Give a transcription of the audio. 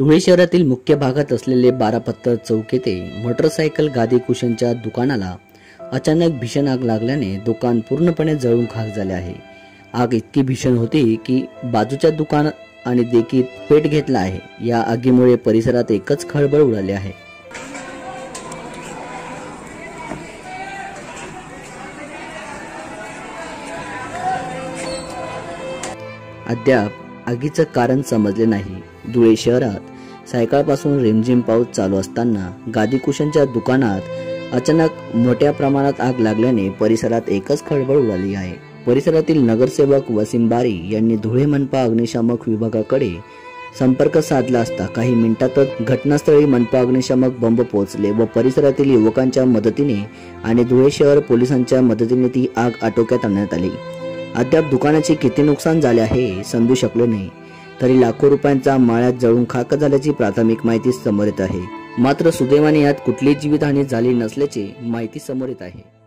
धुळे शहरातील मुख्य भागात असलेले बारापत्तर चौक येथे मोटरसायकल गादी कुशनच्या दुकानाला अचानक भीषण आग लागल्याने दुकान पूर्णपणे जळून खाक झाले आहे. आग इतकी भीषण होती की बाजूच्या दुकान आणि देखील पेट घेतला आहे. या आगीमुळे परिसरात एकच खळबळ उडाली आहे. अद्याप आगीचं कारण समजले नाही. धुळे शहरात सायकाळपासून रिमझिम पाऊस चालू असताना गादी कुशनच्या दुकानात अचानक मोठ्या प्रमाणात आग लागल्याने परिसरात एकच खळबळ उडाली आहे. परिसरातील नगरसेवक वसीम बारी यांनी धुळे मनपा अग्निशामक विभागाकडे संपर्क साधला असता काही मिनिटातच घटनास्थळी मनपा अग्निशामक बंब पोहोचले व परिसरातील युवकांच्या मदतीने आणि धुळे शहर पोलिसांच्या मदतीने ती आग आटोक्यात आणण्यात आली. अद्याप दुकानाचे किती नुकसान झाले आहे समजू शकलो नाही. तरी लाखो रुपयांचा माळ्यात जळून खाक झाल्याची प्राथमिक माहिती समोर येत आहे. मात्र सुदैवाने यात कुठलीही जीवितहानी झाली नसल्याची माहिती समोर येत आहे.